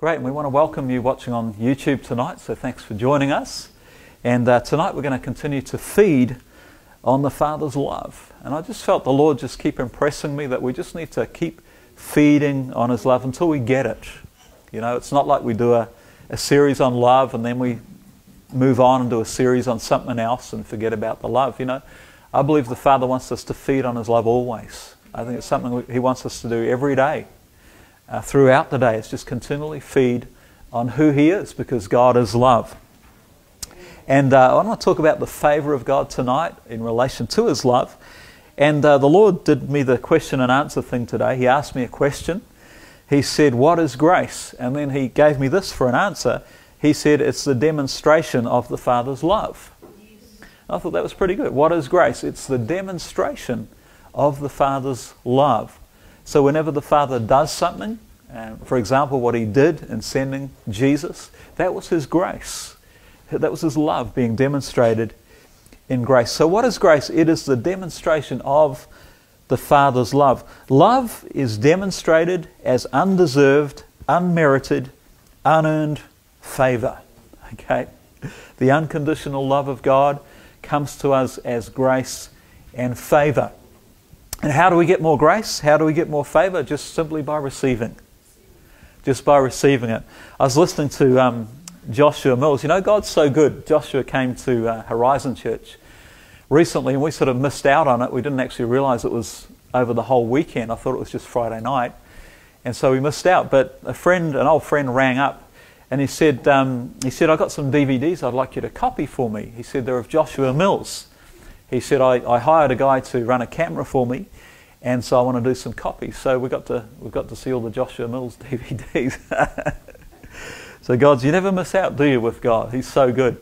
Great, and we want to welcome you watching on YouTube tonight, so thanks for joining us. And uh, tonight we're going to continue to feed on the Father's love. And I just felt the Lord just keep impressing me that we just need to keep feeding on His love until we get it. You know, it's not like we do a, a series on love and then we move on and do a series on something else and forget about the love. You know, I believe the Father wants us to feed on His love always. I think it's something He wants us to do every day uh, throughout the day. It's just continually feed on who He is because God is love. And uh, I want to talk about the favor of God tonight in relation to His love. And uh, the Lord did me the question and answer thing today. He asked me a question. He said, What is grace? And then He gave me this for an answer. He said, It's the demonstration of the Father's love. I thought that was pretty good. What is grace? It's the demonstration of the Father's love. So whenever the Father does something, uh, for example, what He did in sending Jesus, that was His grace. That was His love being demonstrated in grace. So, what is grace? It is the demonstration of the Father's love. Love is demonstrated as undeserved, unmerited, unearned favor. Okay? The unconditional love of God comes to us as grace and favor. And how do we get more grace? How do we get more favor? Just simply by receiving. Just by receiving it. I was listening to um, Joshua Mills. You know, God's so good. Joshua came to uh, Horizon Church recently and we sort of missed out on it. We didn't actually realize it was over the whole weekend. I thought it was just Friday night. And so we missed out. But a friend, an old friend, rang up and he said, um, he said, I got some DVDs I'd like you to copy for me. He said, they're of Joshua Mills. He said, I, I hired a guy to run a camera for me, and so I want to do some copies. So we got to, we've got to see all the Joshua Mills DVDs. so, God's, you never miss out, do you, with God? He's so good.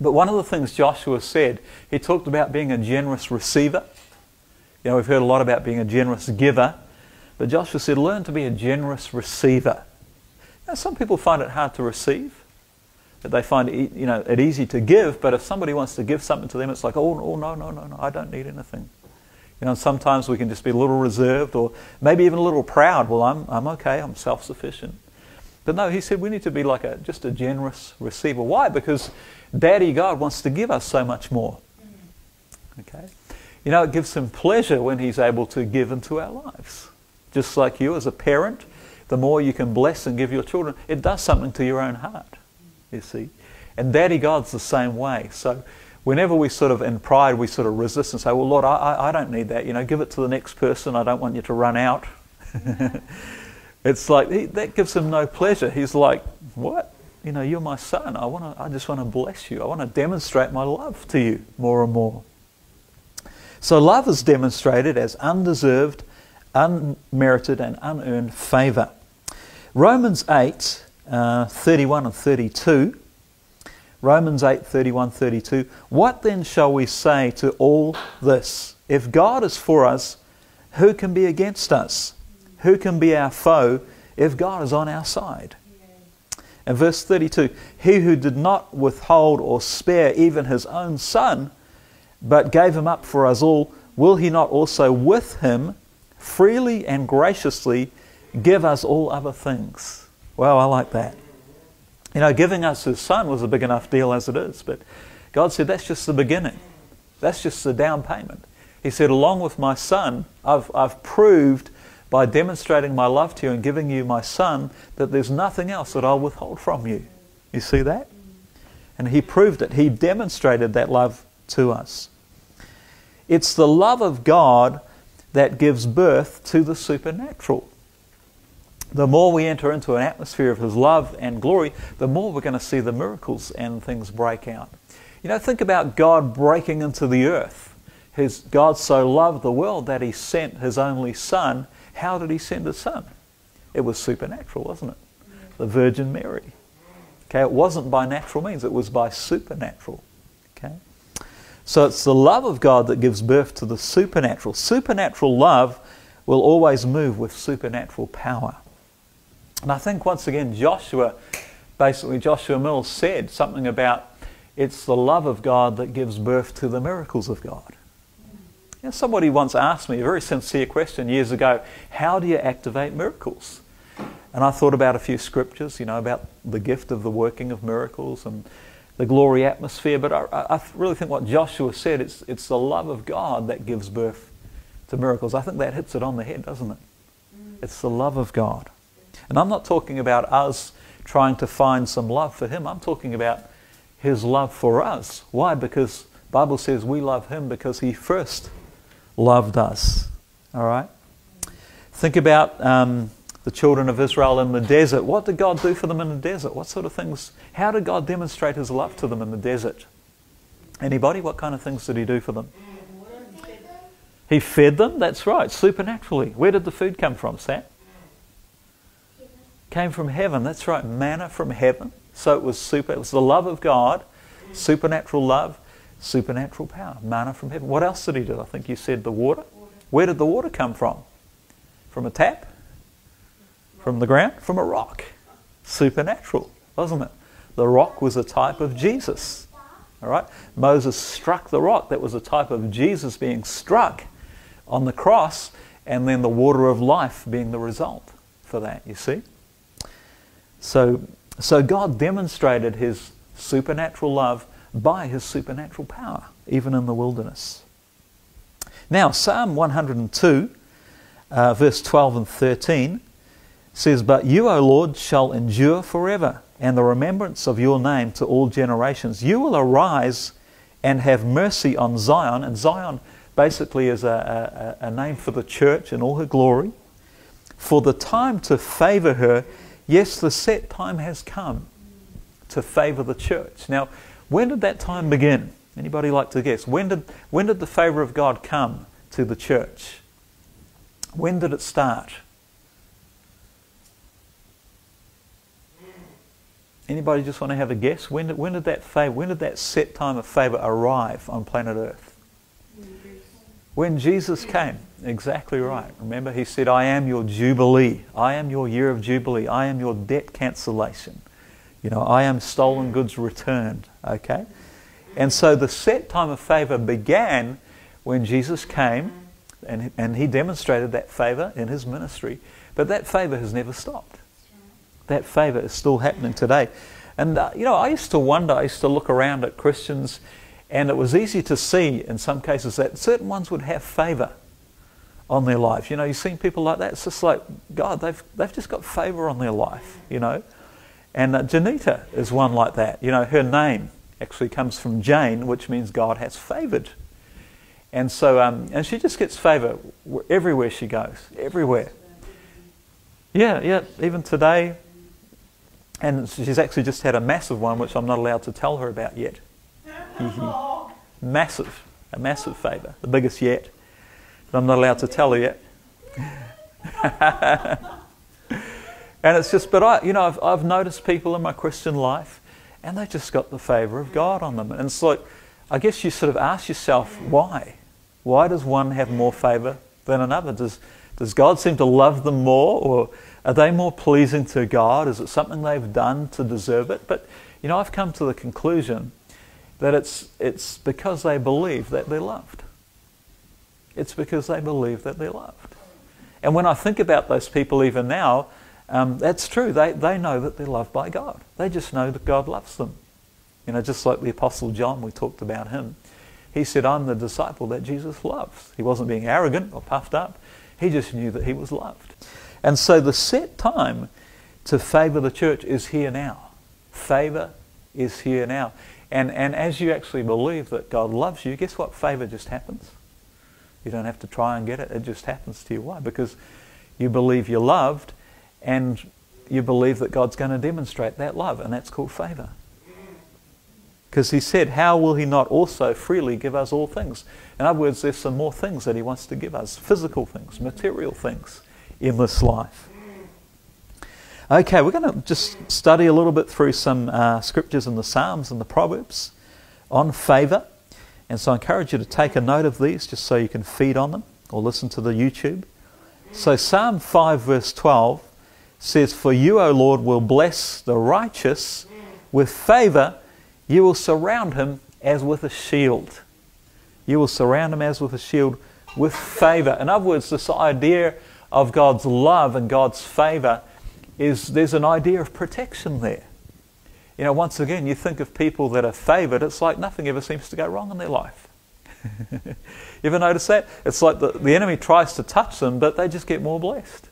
But one of the things Joshua said, he talked about being a generous receiver. You know, we've heard a lot about being a generous giver, but Joshua said, learn to be a generous receiver. Now, some people find it hard to receive they find it, you know, it easy to give, but if somebody wants to give something to them, it's like, oh, oh no, no, no, no, I don't need anything. You know, sometimes we can just be a little reserved or maybe even a little proud. Well, I'm, I'm okay, I'm self sufficient. But no, he said we need to be like a, just a generous receiver. Why? Because Daddy God wants to give us so much more. Okay? You know, it gives him pleasure when he's able to give into our lives. Just like you as a parent, the more you can bless and give your children, it does something to your own heart you see. And Daddy God's the same way. So whenever we sort of, in pride, we sort of resist and say, well, Lord, I, I don't need that. You know, give it to the next person. I don't want you to run out. it's like, he, that gives him no pleasure. He's like, what? You know, you're my son. I, wanna, I just want to bless you. I want to demonstrate my love to you more and more. So love is demonstrated as undeserved, unmerited, and unearned favour. Romans 8 uh, 31 and 32. Romans 8, 31, 32. What then shall we say to all this? If God is for us, who can be against us? Who can be our foe if God is on our side? And verse 32 He who did not withhold or spare even his own son, but gave him up for us all, will he not also with him freely and graciously give us all other things? Well, I like that. You know, giving us his son was a big enough deal as it is, but God said that's just the beginning. That's just the down payment. He said, along with my son, I've, I've proved by demonstrating my love to you and giving you my son that there's nothing else that I'll withhold from you. You see that? And he proved it. He demonstrated that love to us. It's the love of God that gives birth to the supernatural the more we enter into an atmosphere of His love and glory, the more we're going to see the miracles and things break out. You know, think about God breaking into the earth. His, God so loved the world that He sent His only Son. How did He send His Son? It was supernatural, wasn't it? The Virgin Mary. Okay, it wasn't by natural means, it was by supernatural. Okay? So it's the love of God that gives birth to the supernatural. Supernatural love will always move with supernatural power. And I think once again, Joshua, basically, Joshua Mills said something about it's the love of God that gives birth to the miracles of God. You know, somebody once asked me a very sincere question years ago how do you activate miracles? And I thought about a few scriptures, you know, about the gift of the working of miracles and the glory atmosphere. But I, I really think what Joshua said, it's, it's the love of God that gives birth to miracles. I think that hits it on the head, doesn't it? Mm. It's the love of God. And I'm not talking about us trying to find some love for Him. I'm talking about His love for us. Why? Because Bible says we love Him because He first loved us. All right? Think about um, the children of Israel in the desert. What did God do for them in the desert? What sort of things? How did God demonstrate His love to them in the desert? Anybody? What kind of things did He do for them? He fed them, that's right, supernaturally. Where did the food come from, Sam? Came from heaven, that's right, manna from heaven. So it was super, it was the love of God, supernatural love, supernatural power, manna from heaven. What else did he do? I think you said the water. Where did the water come from? From a tap? From the ground? From a rock. Supernatural, wasn't it? The rock was a type of Jesus. All right? Moses struck the rock. That was a type of Jesus being struck on the cross, and then the water of life being the result for that, you see? So, so God demonstrated his supernatural love by his supernatural power, even in the wilderness. Now, Psalm 102, uh, verse 12 and 13 says, But you, O Lord, shall endure forever, and the remembrance of your name to all generations. You will arise and have mercy on Zion, and Zion basically is a, a, a name for the church in all her glory. For the time to favor her, yes, the set time has come to favor the church. Now, when did that time begin? Anybody like to guess? When did, when did the favor of God come to the church? When did it start? Anybody just want to have a guess? When did, when did that favor, when did that set time of favor arrive on planet Earth? When Jesus came, exactly right. Remember, he said, I am your jubilee. I am your year of jubilee. I am your debt cancellation. You know, I am stolen goods returned. Okay? And so the set time of favor began when Jesus came and, and he demonstrated that favor in his ministry. But that favor has never stopped. That favor is still happening today. And, uh, you know, I used to wonder, I used to look around at Christians and it was easy to see in some cases that certain ones would have favour on their life. You know, you've seen people like that. It's just like, God, they've, they've just got favour on their life, you know. And uh, Janita is one like that. You know, her name actually comes from Jane, which means God has favoured. And so, um, and she just gets favour everywhere she goes, everywhere. Yeah, yeah, even today. And she's actually just had a massive one, which I'm not allowed to tell her about yet. Mm-hmm. Massive, a massive favour, the biggest yet. But I'm not allowed to tell her yet. and it's just, but I, you know, I've, I've noticed people in my Christian life, and they just got the favour of God on them. And it's like, I guess you sort of ask yourself, why? Why does one have more favour than another? Does, does God seem to love them more, or are they more pleasing to God? Is it something they've done to deserve it? But, you know, I've come to the conclusion that it's, it's because they believe that they're loved. It's because they believe that they're loved. And when I think about those people even now, um, that's true. They, they know that they're loved by God. They just know that God loves them. You know, just like the Apostle John, we talked about him. He said, I'm the disciple that Jesus loves. He wasn't being arrogant or puffed up. He just knew that he was loved. And so the set time to favour the church is here now. Favour is here now. And, and as you actually believe that God loves you, guess what? Favor just happens. You don't have to try and get it. It just happens to you. Why? Because you believe you're loved and you believe that God's going to demonstrate that love, and that's called favor. Because he said, How will he not also freely give us all things? In other words, there's some more things that he wants to give us physical things, material things in this life. Okay, we're going to just study a little bit through some uh, scriptures in the Psalms and the Proverbs on favour. And so I encourage you to take a note of these just so you can feed on them or listen to the YouTube. So Psalm 5, verse 12 says, For you, O Lord, will bless the righteous with favour. You will surround him as with a shield. You will surround him as with a shield with favour. In other words, this idea of God's love and God's favour is there's an idea of protection there. You know, once again, you think of people that are favored, it's like nothing ever seems to go wrong in their life. you ever notice that? It's like the, the enemy tries to touch them, but they just get more blessed.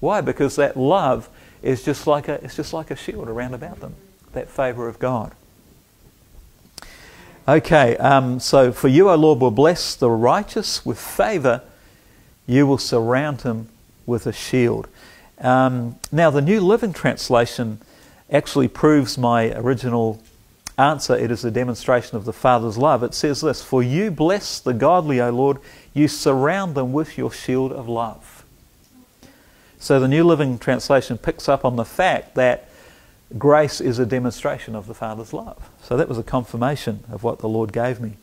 Why? Because that love is just like a, it's just like a shield around about them, that favor of God. Okay, um, so for you, O Lord, will bless the righteous with favor. You will surround him with a shield. Um, now, the New Living Translation actually proves my original answer. It is a demonstration of the Father's love. It says this For you bless the godly, O Lord, you surround them with your shield of love. So the New Living Translation picks up on the fact that grace is a demonstration of the Father's love. So that was a confirmation of what the Lord gave me.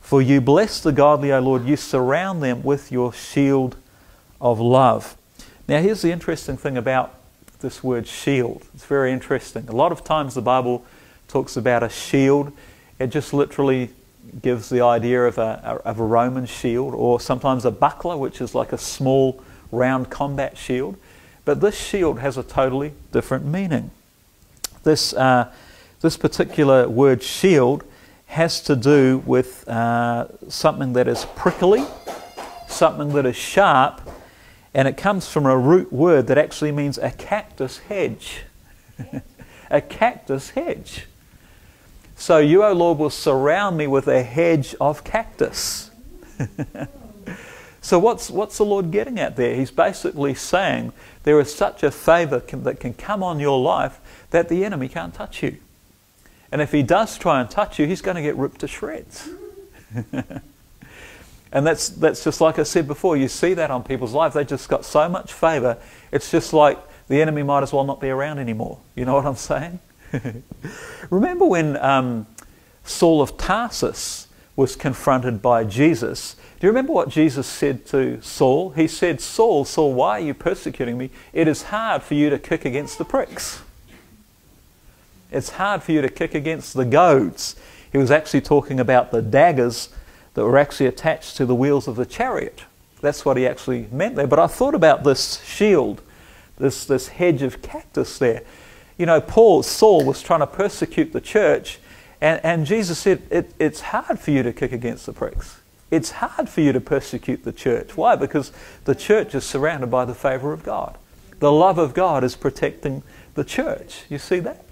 For you bless the godly, O Lord, you surround them with your shield of love. Now, here's the interesting thing about this word shield. It's very interesting. A lot of times the Bible talks about a shield, it just literally gives the idea of a, of a Roman shield, or sometimes a buckler, which is like a small round combat shield. But this shield has a totally different meaning. This, uh, this particular word shield has to do with uh, something that is prickly, something that is sharp, and it comes from a root word that actually means a cactus hedge. a cactus hedge. So you, O Lord, will surround me with a hedge of cactus. so what's, what's the Lord getting at there? He's basically saying there is such a favor can, that can come on your life that the enemy can't touch you. And if he does try and touch you, he's going to get ripped to shreds. and that's, that's just like I said before, you see that on people's lives. They just got so much favor, it's just like the enemy might as well not be around anymore. You know what I'm saying? Remember when um, Saul of Tarsus was confronted by Jesus? Do you remember what Jesus said to Saul? He said, Saul, Saul, why are you persecuting me? It is hard for you to kick against the pricks. It's hard for you to kick against the goads. He was actually talking about the daggers that were actually attached to the wheels of the chariot. That's what he actually meant there. But I thought about this shield, this, this hedge of cactus there you know, Paul, Saul was trying to persecute the church, and, and Jesus said, it, It's hard for you to kick against the pricks. It's hard for you to persecute the church. Why? Because the church is surrounded by the favor of God. The love of God is protecting the church. You see that?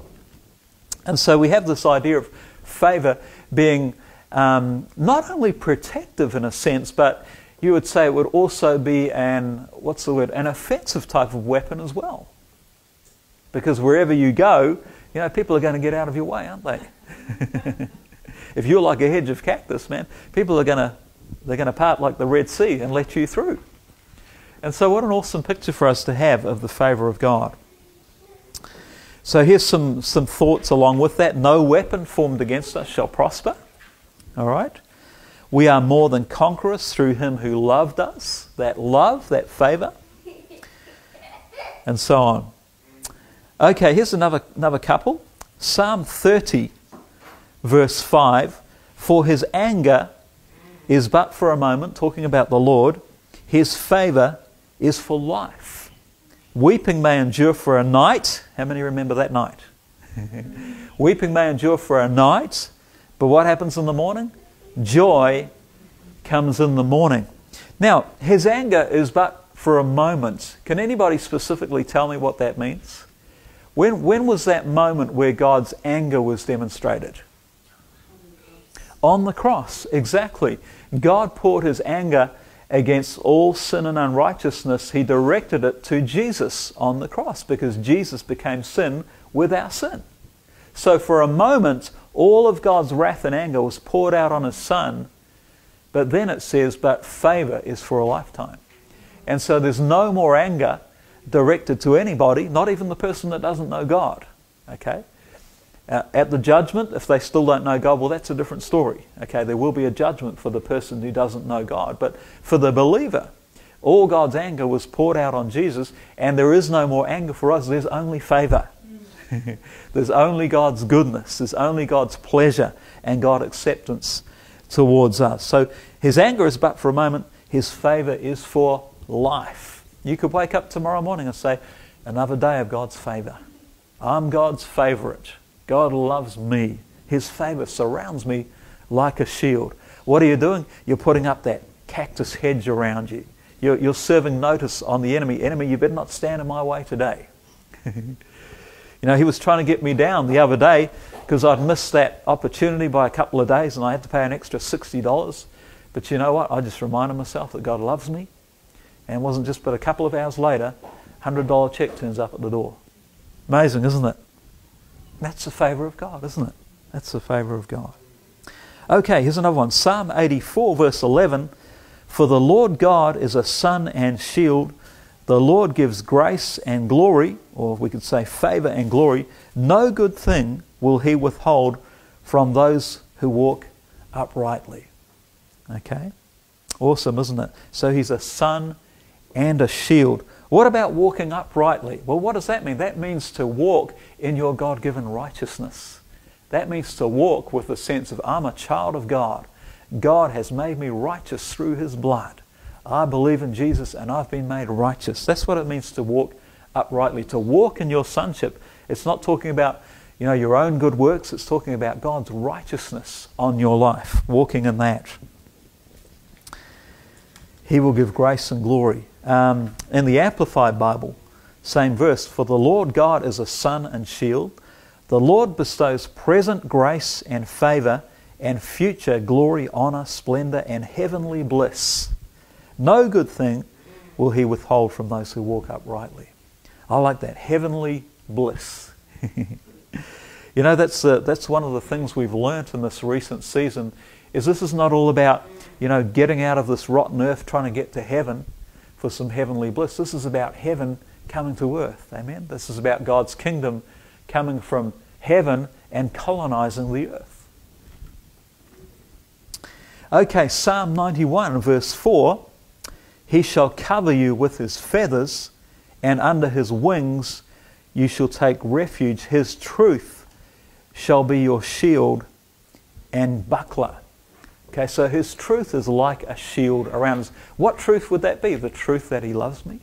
And so we have this idea of favor being um, not only protective in a sense, but you would say it would also be an, what's the word, an offensive type of weapon as well. Because wherever you go, you know, people are going to get out of your way, aren't they? if you're like a hedge of cactus, man, people are going to they're going to part like the Red Sea and let you through. And so, what an awesome picture for us to have of the favor of God. So, here's some, some thoughts along with that. No weapon formed against us shall prosper. All right? We are more than conquerors through him who loved us. That love, that favor, and so on. Okay, here's another, another couple. Psalm 30, verse 5 For his anger is but for a moment, talking about the Lord, his favor is for life. Weeping may endure for a night. How many remember that night? Weeping may endure for a night, but what happens in the morning? Joy comes in the morning. Now, his anger is but for a moment. Can anybody specifically tell me what that means? When, when was that moment where God's anger was demonstrated? On the cross, exactly. God poured his anger against all sin and unrighteousness. He directed it to Jesus on the cross because Jesus became sin with our sin. So for a moment, all of God's wrath and anger was poured out on his son. But then it says, but favor is for a lifetime. And so there's no more anger directed to anybody, not even the person that doesn't know God. Okay? Uh, at the judgment, if they still don't know God, well, that's a different story. Okay, there will be a judgment for the person who doesn't know God. But for the believer, all God's anger was poured out on Jesus, and there is no more anger for us. There's only favor. There's only God's goodness. There's only God's pleasure and God's acceptance towards us. So his anger is but for a moment, his favor is for life. You could wake up tomorrow morning and say, another day of God's favor. I'm God's favorite. God loves me. His favor surrounds me like a shield. What are you doing? You're putting up that cactus hedge around you. You're, you're serving notice on the enemy. Enemy, you better not stand in my way today. you know, he was trying to get me down the other day because I'd missed that opportunity by a couple of days and I had to pay an extra $60. But you know what? I just reminded myself that God loves me. And it wasn't just but a couple of hours later, $100 check turns up at the door. Amazing, isn't it? That's the favour of God, isn't it? That's the favour of God. Okay, here's another one. Psalm 84, verse 11. For the Lord God is a sun and shield. The Lord gives grace and glory, or we could say favour and glory. No good thing will he withhold from those who walk uprightly. Okay? Awesome, isn't it? So he's a sun and a shield. What about walking uprightly? Well, what does that mean? That means to walk in your God given righteousness. That means to walk with the sense of, I'm a child of God. God has made me righteous through his blood. I believe in Jesus and I've been made righteous. That's what it means to walk uprightly. To walk in your sonship. It's not talking about you know, your own good works. It's talking about God's righteousness on your life, walking in that. He will give grace and glory. Um, in the Amplified Bible, same verse, for the Lord God is a sun and shield. The Lord bestows present grace and favor and future glory, honor, splendor, and heavenly bliss. No good thing will he withhold from those who walk uprightly. I like that. Heavenly bliss. you know, that's, uh, that's one of the things we've learnt in this recent season is this is not all about, you know, getting out of this rotten earth trying to get to heaven for some heavenly bliss. This is about heaven coming to earth. Amen. This is about God's kingdom coming from heaven and colonizing the earth. Okay, Psalm 91, verse 4 He shall cover you with his feathers, and under his wings you shall take refuge. His truth shall be your shield and buckler. Okay, so his truth is like a shield around us. What truth would that be? The truth that he loves me?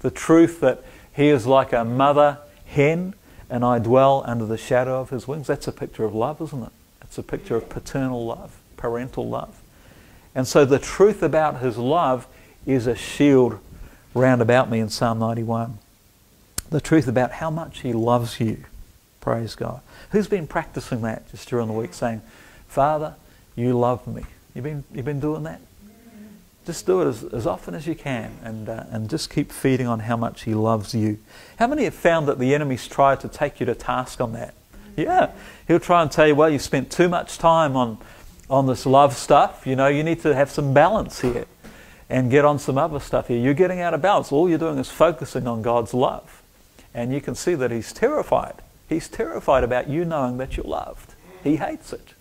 The truth that he is like a mother hen and I dwell under the shadow of his wings? That's a picture of love, isn't it? It's a picture of paternal love, parental love. And so the truth about his love is a shield round about me in Psalm 91. The truth about how much he loves you. Praise God. Who's been practicing that just during the week saying, Father, you love me. You've been, you've been doing that? Just do it as, as often as you can and, uh, and just keep feeding on how much He loves you. How many have found that the enemy's tried to take you to task on that? Yeah. He'll try and tell you, well, you spent too much time on, on this love stuff. You know, you need to have some balance here and get on some other stuff here. You're getting out of balance. All you're doing is focusing on God's love. And you can see that He's terrified. He's terrified about you knowing that you're loved. He hates it.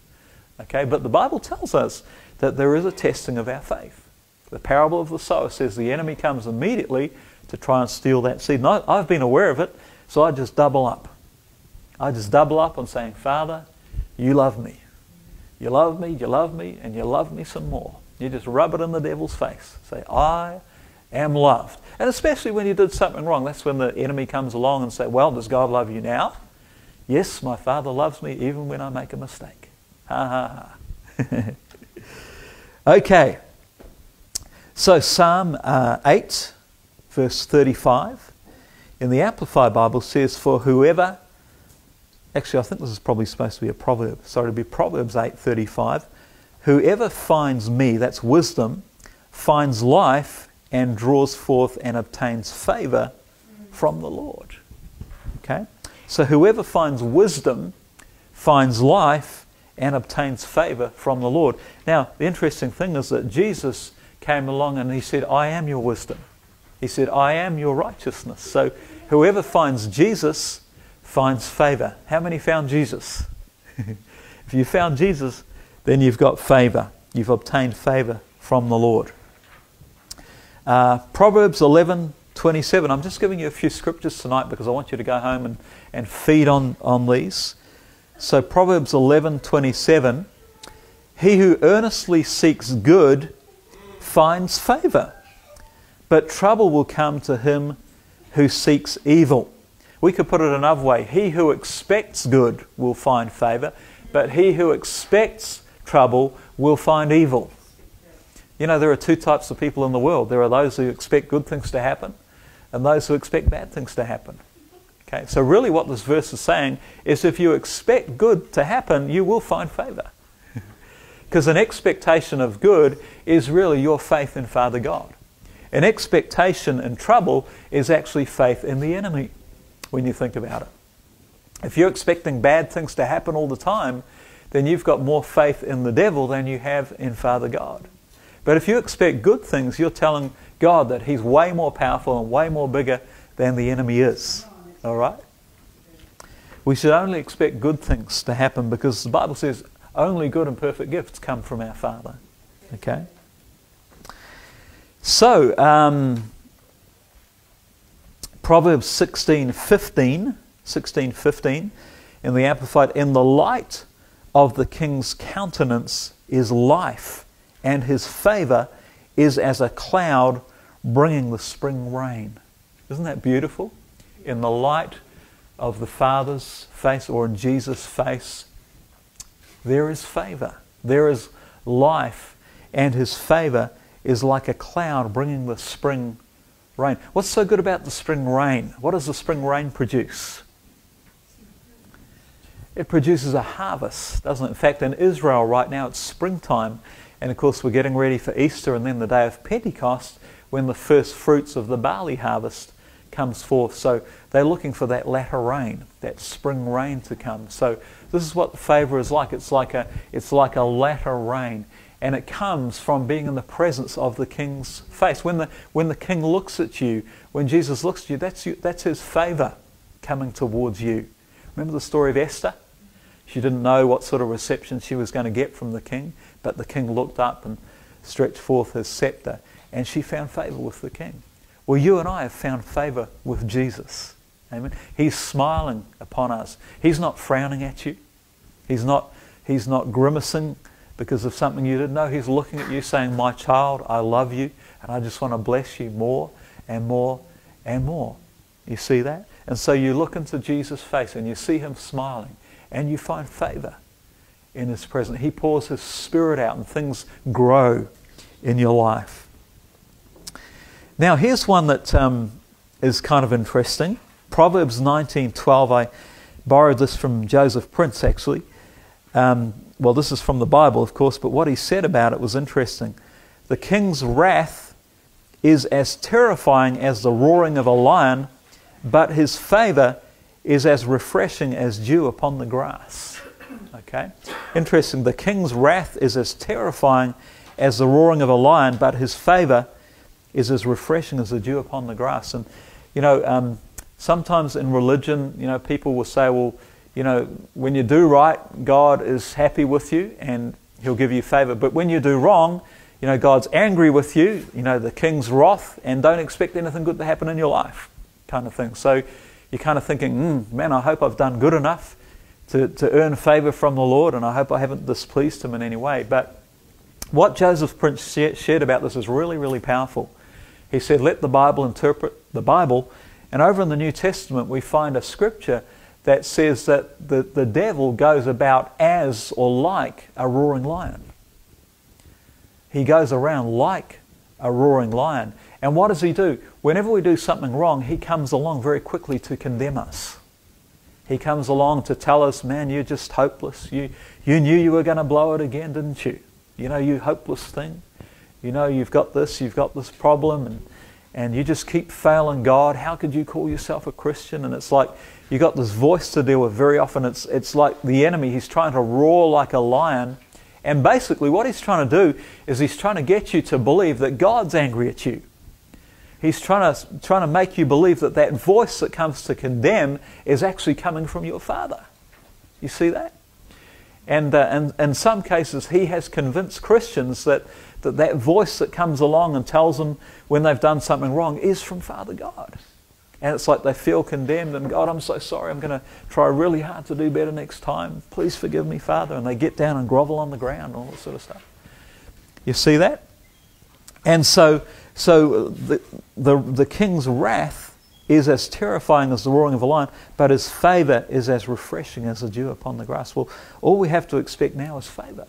Okay, but the Bible tells us that there is a testing of our faith. The parable of the sower says the enemy comes immediately to try and steal that seed. And I, I've been aware of it, so I just double up. I just double up on saying, Father, you love me. You love me, you love me, and you love me some more. You just rub it in the devil's face. Say, I am loved. And especially when you did something wrong, that's when the enemy comes along and say, Well, does God love you now? Yes, my Father loves me even when I make a mistake. Ha ha ha. okay. So, Psalm uh, 8, verse 35, in the Amplified Bible says, For whoever, actually, I think this is probably supposed to be a proverb, sorry, to be Proverbs 8:35. Whoever finds me, that's wisdom, finds life and draws forth and obtains favor from the Lord. Okay? So, whoever finds wisdom finds life and obtains favor from the Lord. Now, the interesting thing is that Jesus came along and he said, I am your wisdom. He said, I am your righteousness. So whoever finds Jesus finds favor. How many found Jesus? if you found Jesus, then you've got favor. You've obtained favor from the Lord. Uh, Proverbs 11 27. I'm just giving you a few scriptures tonight because I want you to go home and, and feed on, on these. So Proverbs 11:27 He who earnestly seeks good finds favor but trouble will come to him who seeks evil. We could put it another way He who expects good will find favor, but he who expects trouble will find evil. You know, there are two types of people in the world there are those who expect good things to happen, and those who expect bad things to happen. Okay, so really what this verse is saying is if you expect good to happen, you will find favor. Because an expectation of good is really your faith in Father God. An expectation in trouble is actually faith in the enemy when you think about it. If you're expecting bad things to happen all the time, then you've got more faith in the devil than you have in Father God. But if you expect good things, you're telling God that He's way more powerful and way more bigger than the enemy is. All right? We should only expect good things to happen because the Bible says only good and perfect gifts come from our Father. Okay? So, um, Proverbs 16 15, 16 15 in the Amplified, in the light of the king's countenance is life, and his favor is as a cloud bringing the spring rain. Isn't that beautiful? In the light of the Father's face or in Jesus' face, there is favor. There is life, and his favor is like a cloud bringing the spring rain. What's so good about the spring rain? What does the spring rain produce? It produces a harvest, doesn't it? In fact, in Israel right now it's springtime, and of course we're getting ready for Easter and then the day of Pentecost when the first fruits of the barley harvest comes forth. So they're looking for that latter rain, that spring rain to come. So this is what the favor is like. It's like a it's like a latter rain and it comes from being in the presence of the king's face. When the, when the king looks at you, when Jesus looks at you, that's, you, that's his favor coming towards you. Remember the story of Esther? She didn't know what sort of reception she was going to get from the king, but the king looked up and stretched forth his scepter, and she found favor with the king. Well, you and I have found favor with Jesus. Amen. He's smiling upon us. He's not frowning at you. He's not, he's not grimacing because of something you didn't know. He's looking at you saying, My child, I love you, and I just want to bless you more and more and more. You see that? And so you look into Jesus' face and you see him smiling and you find favor in his presence. He pours his spirit out and things grow in your life. Now, here's one that um, is kind of interesting. Proverbs 19:12. I borrowed this from Joseph Prince, actually. Um, well, this is from the Bible, of course, but what he said about it was interesting. The king's wrath is as terrifying as the roaring of a lion, but his favor is as refreshing as dew upon the grass. Okay? Interesting. The king's wrath is as terrifying as the roaring of a lion, but his favor is as refreshing as the dew upon the grass. And, you know, um, sometimes in religion, you know, people will say, well, you know, when you do right, God is happy with you and He'll give you favor. But when you do wrong, you know, God's angry with you, you know, the king's wrath, and don't expect anything good to happen in your life, kind of thing. So you're kind of thinking, mm, man, I hope I've done good enough to, to earn favor from the Lord, and I hope I haven't displeased Him in any way. But what Joseph Prince shared about this is really, really powerful. He said, let the Bible interpret the Bible. And over in the New Testament, we find a scripture that says that the, the devil goes about as or like a roaring lion. He goes around like a roaring lion. And what does he do? Whenever we do something wrong, he comes along very quickly to condemn us. He comes along to tell us, man, you're just hopeless. You, you knew you were going to blow it again, didn't you? You know, you hopeless thing. You know, you've got this, you've got this problem, and, and you just keep failing God. How could you call yourself a Christian? And it's like you've got this voice to deal with very often. It's, it's like the enemy. He's trying to roar like a lion. And basically, what he's trying to do is he's trying to get you to believe that God's angry at you. He's trying to, trying to make you believe that that voice that comes to condemn is actually coming from your Father. You see that? And, uh, and in some cases, he has convinced Christians that, that that voice that comes along and tells them when they've done something wrong is from Father God. And it's like they feel condemned and God, I'm so sorry. I'm going to try really hard to do better next time. Please forgive me, Father. And they get down and grovel on the ground, and all that sort of stuff. You see that? And so, so the, the, the king's wrath is as terrifying as the roaring of a lion, but his favour is as refreshing as the dew upon the grass. Well, all we have to expect now is favour.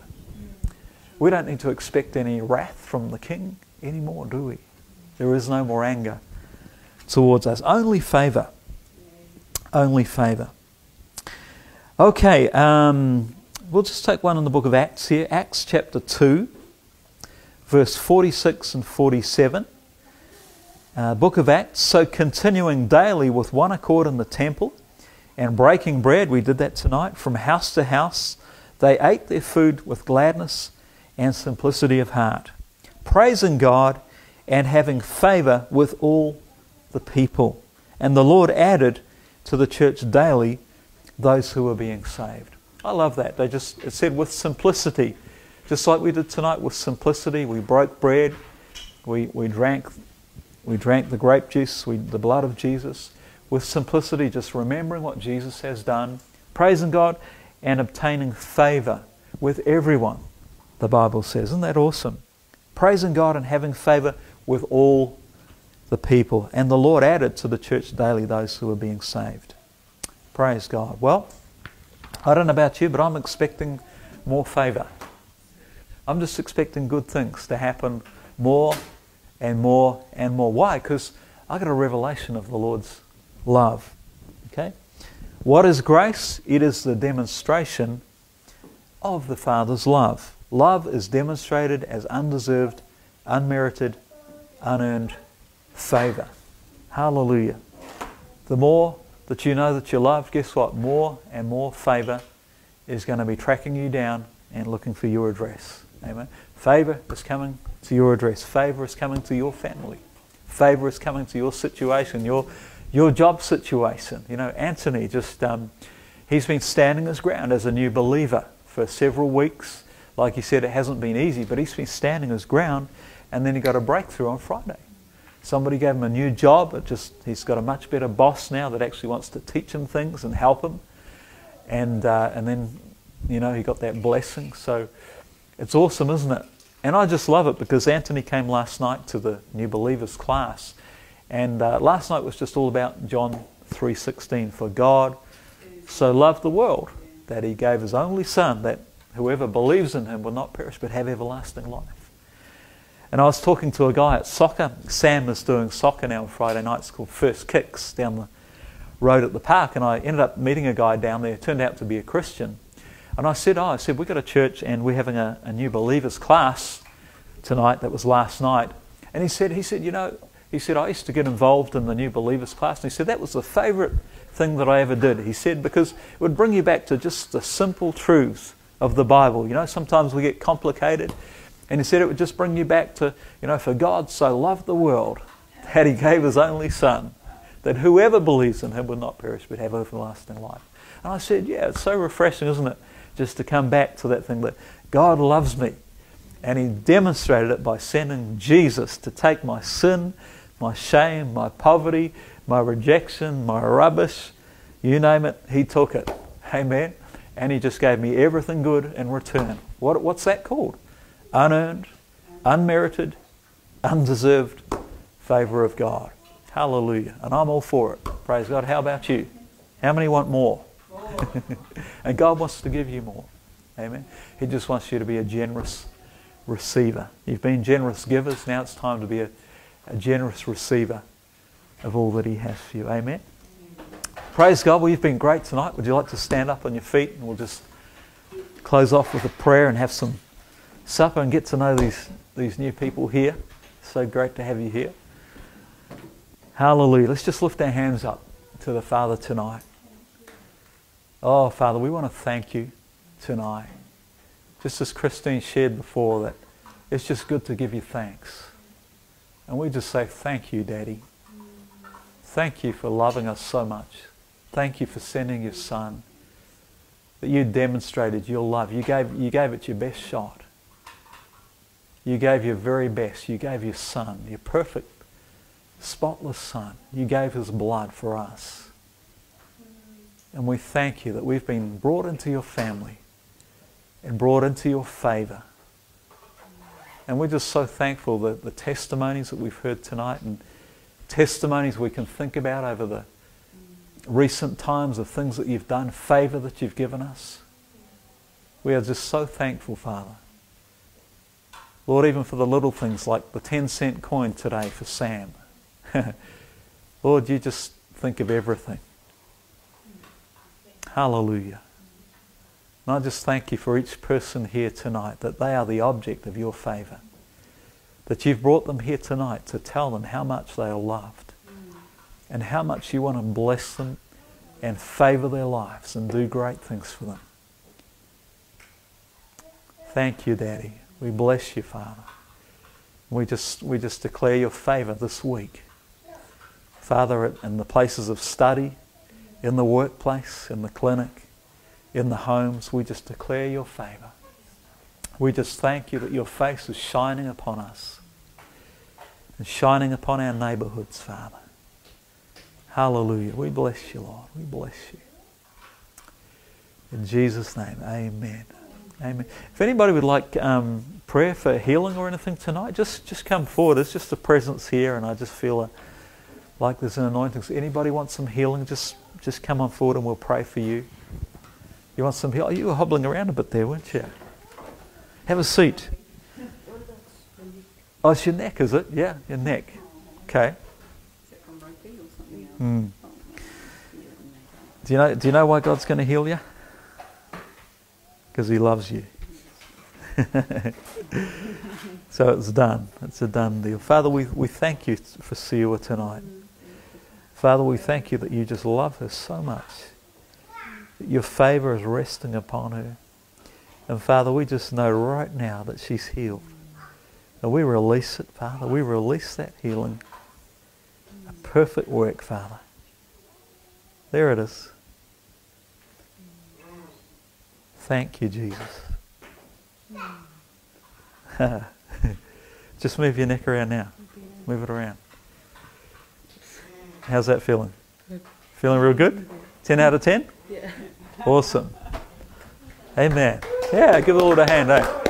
We don't need to expect any wrath from the king anymore, do we? There is no more anger towards us. Only favour. Only favour. Okay, um, we'll just take one in the book of Acts here. Acts chapter 2, verse 46 and 47. Uh, book of Acts. So continuing daily with one accord in the temple and breaking bread, we did that tonight, from house to house, they ate their food with gladness and simplicity of heart, praising God and having favour with all the people. And the Lord added to the church daily those who were being saved. I love that. They just it said with simplicity. Just like we did tonight with simplicity, we broke bread, we, we drank we drank the grape juice, we, the blood of Jesus, with simplicity, just remembering what Jesus has done, praising God, and obtaining favour with everyone, the Bible says. Isn't that awesome? Praising God and having favour with all the people. And the Lord added to the church daily those who were being saved. Praise God. Well, I don't know about you, but I'm expecting more favour. I'm just expecting good things to happen more and more and more. Why? Because I got a revelation of the Lord's love. Okay? What is grace? It is the demonstration of the Father's love. Love is demonstrated as undeserved, unmerited, unearned favor. Hallelujah. The more that you know that you're loved, guess what? More and more favor is going to be tracking you down and looking for your address. Amen. Favor is coming to your address. Favor is coming to your family. Favor is coming to your situation, your, your job situation. You know, Anthony just, um, he's been standing his ground as a new believer for several weeks. Like he said, it hasn't been easy, but he's been standing his ground, and then he got a breakthrough on Friday. Somebody gave him a new job. It just he's got a much better boss now that actually wants to teach him things and help him. And uh, and then, you know, he got that blessing. So it's awesome, isn't it? And I just love it because Anthony came last night to the new believers class, and uh, last night was just all about John 3:16. For God so loved the world that He gave His only Son, that whoever believes in Him will not perish but have everlasting life. And I was talking to a guy at soccer. Sam is doing soccer now on Friday nights called First Kicks down the road at the park, and I ended up meeting a guy down there. Turned out to be a Christian and I said, Oh, I said, we've got a church and we're having a, a new believers class tonight. That was last night. And he said, he said, you know, he said, I used to get involved in the new believers class. And he said, that was the favourite thing that I ever did. He said, because it would bring you back to just the simple truths of the Bible. You know, sometimes we get complicated. And he said it would just bring you back to, you know, for God so loved the world that he gave his only Son, that whoever believes in him would not perish but have everlasting life. And I said, yeah, it's so refreshing, isn't it? just to come back to that thing that God loves me. And He demonstrated it by sending Jesus to take my sin, my shame, my poverty, my rejection, my rubbish, you name it, He took it. Amen. And He just gave me everything good in return. What, what's that called? Unearned, unmerited, undeserved favour of God. Hallelujah. And I'm all for it. Praise God. How about you? How many want more? and God wants to give you more. Amen. He just wants you to be a generous receiver. You've been generous givers. Now it's time to be a, a generous receiver of all that He has for you. Amen. Praise God. Well, you've been great tonight. Would you like to stand up on your feet and we'll just close off with a prayer and have some supper and get to know these, these new people here. So great to have you here. Hallelujah. Let's just lift our hands up to the Father tonight. Oh, Father, we want to thank you tonight. Just as Christine shared before, that it's just good to give you thanks. And we just say, Thank you, Daddy. Thank you for loving us so much. Thank you for sending your Son. That you demonstrated your love. You gave, you gave it your best shot. You gave your very best. You gave your Son, your perfect, spotless Son. You gave His blood for us. And we thank you that we've been brought into your family and brought into your favor. And we're just so thankful that the testimonies that we've heard tonight and testimonies we can think about over the recent times of things that you've done, favour that you've given us. We are just so thankful, Father. Lord, even for the little things like the 10 cent coin today for Sam. Lord, you just think of everything. Hallelujah. And I just thank you for each person here tonight that they are the object of your favour. That you've brought them here tonight to tell them how much they are loved and how much you want to bless them and favour their lives and do great things for them. Thank you, Daddy. We bless you, Father. We just, we just declare your favour this week. Father, in the places of study, in the workplace, in the clinic, in the homes, we just declare your favour. We just thank you that your face is shining upon us and shining upon our neighbourhoods, Father. Hallelujah. We bless you, Lord. We bless you. In Jesus' name, amen. Amen. If anybody would like um, prayer for healing or anything tonight, just, just come forward. It's just a presence here, and I just feel a, like there's an anointing. So anybody want some healing, just, just come on forward and we'll pray for you. You want some healing? You were hobbling around a bit there, weren't you? Have a seat. Oh, it's your neck, is it? Yeah, your neck. Okay. Mm. Do you know? Do you know why God's going to heal you? Because He loves you. so it's done. It's a done deal. Father, we, we thank you for Siwa tonight. Father, we thank you that you just love her so much. Your favour is resting upon her. And Father, we just know right now that she's healed. And we release it, Father. We release that healing. A perfect work, Father. There it is. Thank you, Jesus. Just move your neck around now. Move it around. How's that feeling? Feeling real good? 10 out of 10? Yeah. Awesome. Amen. Yeah, give the Lord a hand, eh?